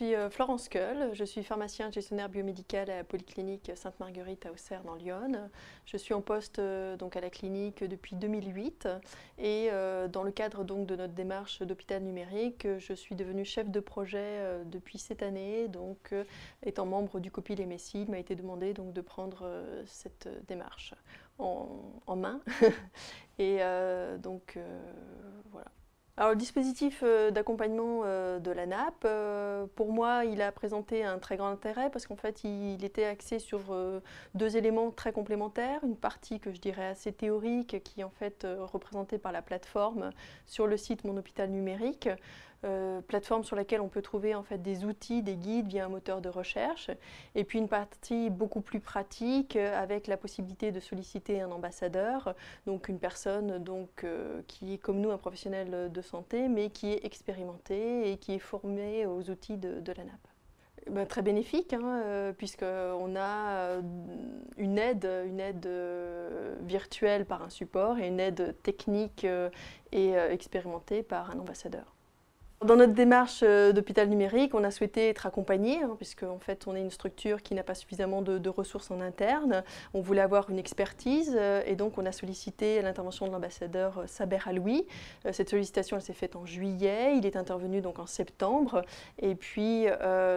suis euh, Florence Keul, je suis pharmacien gestionnaire biomédical à la Polyclinique Sainte-Marguerite à Auxerre dans Lyon. Je suis en poste euh, donc à la clinique depuis 2008 et euh, dans le cadre donc de notre démarche d'hôpital numérique, je suis devenue chef de projet depuis cette année. Donc étant membre du COPIL Messi, il m'a été demandé donc de prendre cette démarche en, en main. et donc voilà. Alors, le dispositif euh, d'accompagnement euh, de la NAP, euh, pour moi, il a présenté un très grand intérêt parce qu'en fait, il était axé sur deux éléments très complémentaires. Une partie que je dirais assez théorique, qui est en fait représentée par la plateforme sur le site Mon Hôpital Numérique, euh, plateforme sur laquelle on peut trouver en fait des outils, des guides via un moteur de recherche, et puis une partie beaucoup plus pratique euh, avec la possibilité de solliciter un ambassadeur, donc une personne donc, euh, qui est comme nous un professionnel de santé, mais qui est expérimenté et qui est formé aux outils de, la NAP. Ben, très bénéfique, hein, puisqu'on a une aide, une aide virtuelle par un support et une aide technique et expérimentée par un ambassadeur. Dans notre démarche euh, d'hôpital numérique, on a souhaité être accompagné, hein, puisque en fait on est une structure qui n'a pas suffisamment de, ressources en interne. On voulait avoir une expertise euh, et donc on a sollicité l'intervention de l'ambassadeur euh, Saber Aloui. Cette sollicitation elle s'est faite en juillet, il est intervenu donc en septembre. Et puis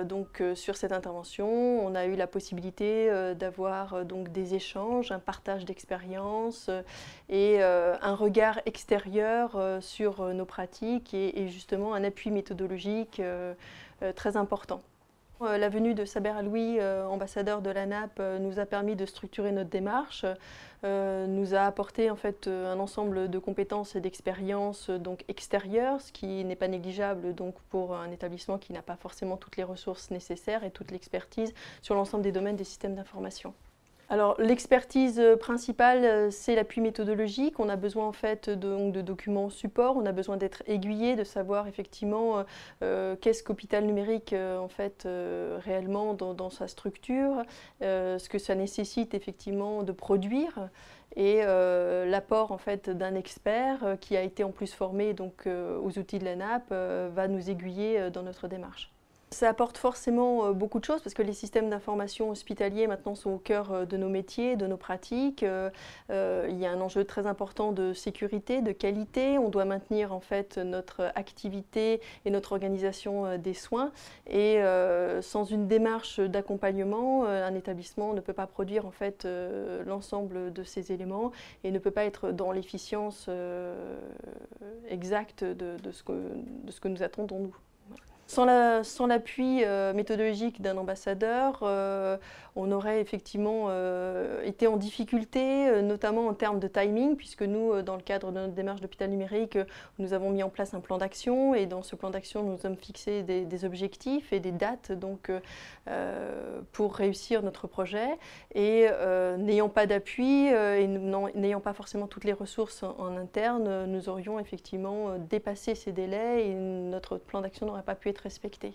donc sur cette intervention, on a eu la possibilité d'avoir donc des échanges, un partage d'expériences et un regard extérieur sur nos pratiques et, et justement un appui méthodologique euh, euh, très important. Euh, la venue de Saber Aloui, ambassadeur de la NAP, nous a permis de structurer notre démarche, nous a apporté en fait un ensemble de compétences et d'expériences donc extérieures, ce qui n'est pas négligeable donc pour un établissement qui n'a pas forcément toutes les ressources nécessaires et toute l'expertise sur l'ensemble des domaines des systèmes d'information. Alors l'expertise euh, principale, euh, c'est l'appui méthodologique. On a besoin en fait de, de documents support, on a besoin d'être aiguillé, de savoir effectivement euh, qu'est-ce qu'hôpital numérique en fait réellement dans, sa structure, ce que ça nécessite effectivement de produire et l'apport en fait d'un expert qui a été en plus formé donc aux outils de la NAP va nous aiguiller dans notre démarche. Ça apporte forcément euh, beaucoup de choses parce que les systèmes d'information hospitaliers maintenant sont au cœur euh, de nos métiers, de nos pratiques. Euh, il y a un enjeu très important de sécurité, de qualité. On doit maintenir en fait notre activité et notre organisation des soins. Et sans une démarche d'accompagnement, un établissement ne peut pas produire en fait l'ensemble de ces éléments et ne peut pas être dans l'efficience exacte de, ce que, de ce que nous attendons nous. Sans l'appui euh, méthodologique d'un ambassadeur, euh, on aurait effectivement euh, été en difficulté, notamment en termes de timing, puisque nous, dans le cadre de notre démarche d'hôpital numérique, nous avons mis en place un plan d'action et dans ce plan d'action, nous avons fixé des, objectifs et des dates donc, pour réussir notre projet. Et n'ayant pas d'appui et n'ayant pas forcément toutes les ressources en, en interne, nous aurions effectivement dépassé ces délais et notre plan d'action n'aurait pas pu être respectés.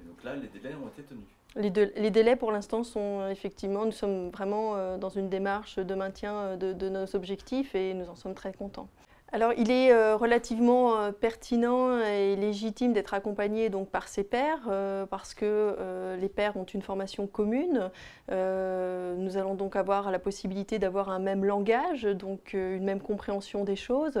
Et donc là, les délais ont été tenus les, délais pour l'instant sont euh, effectivement, nous sommes vraiment euh, dans une démarche de maintien euh, de nos objectifs et nous en sommes très contents. Alors, il est euh, relativement euh, pertinent et légitime d'être accompagné donc, par ses pairs euh, parce que les pairs ont une formation commune. nous allons donc avoir la possibilité d'avoir un même langage, donc une même compréhension des choses.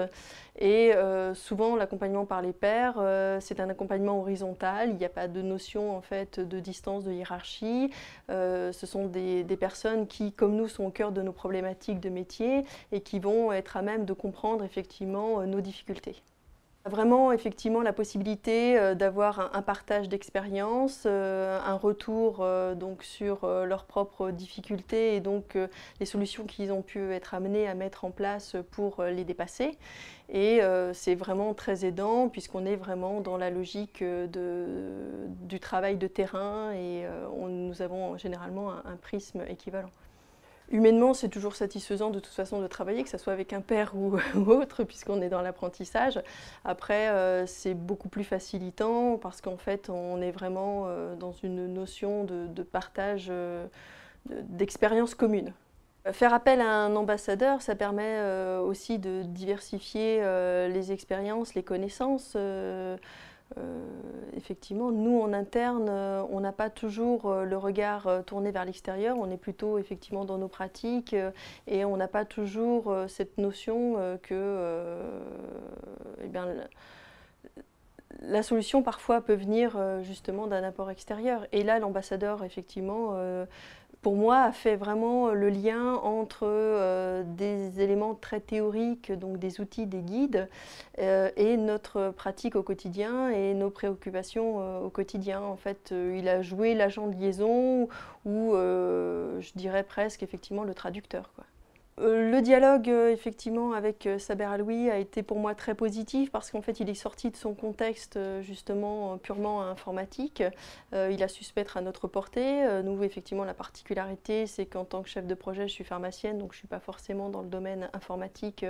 Et souvent, l'accompagnement par les pairs, c'est un accompagnement horizontal. Il n'y a pas de notion en fait de distance, de hiérarchie. ce sont des, des personnes qui, comme nous, sont au cœur de nos problématiques de métier et qui vont être à même de comprendre effectivement euh, nos difficultés. Vraiment, effectivement, la possibilité euh, d'avoir un, partage d'expérience, euh, un retour donc sur leurs propres difficultés et donc les solutions qu'ils ont pu être amenés à mettre en place pour les dépasser. Et c'est vraiment très aidant puisqu'on est vraiment dans la logique du travail de terrain et nous avons généralement un prisme équivalent. Humainement, c'est toujours satisfaisant de toute façon de travailler, que ce soit avec un père ou, autre, puisqu'on est dans l'apprentissage. Après, euh, c'est beaucoup plus facilitant parce qu'en fait, on est vraiment euh, dans une notion de, partage euh, d'expérience commune. Faire appel à un ambassadeur, ça permet aussi de diversifier les expériences, les connaissances. Effectivement, nous en interne, on n'a pas toujours le regard tourné vers l'extérieur, on est plutôt effectivement dans nos pratiques et on n'a pas toujours cette notion que eh bien, la solution parfois peut venir justement d'un apport extérieur. Et là, l'ambassadeur, effectivement, pour moi, a fait vraiment le lien entre euh, des éléments très théoriques, donc des outils, des guides, euh, et notre pratique au quotidien et nos préoccupations euh, au quotidien. En fait, il a joué l'agent de liaison ou, je dirais presque, effectivement, le traducteur. Euh, le dialogue, euh, effectivement, avec euh, Saber Aloui a été pour moi très positif parce qu'en fait, il est sorti de son contexte, justement, purement informatique. il a su se mettre à notre portée. nous, effectivement, la particularité, c'est qu'en tant que chef de projet, je suis pharmacienne, donc je ne suis pas forcément dans le domaine informatique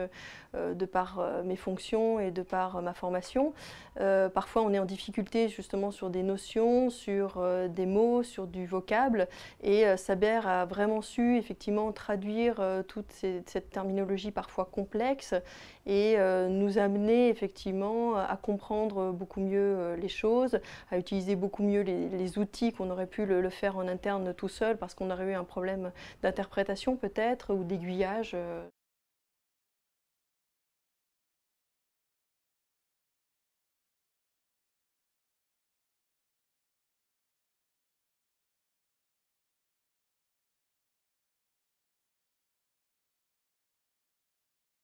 de par mes fonctions et de par ma formation. parfois, on est en difficulté, justement, sur des notions, sur des mots, sur du vocable. Et Saber a vraiment su, effectivement, traduire toutes cette terminologie parfois complexe et euh, nous amener effectivement à comprendre beaucoup mieux euh, les choses, à utiliser beaucoup mieux les, outils qu'on aurait pu le, faire en interne tout seul parce qu'on aurait eu un problème d'interprétation peut-être ou d'aiguillage. Euh.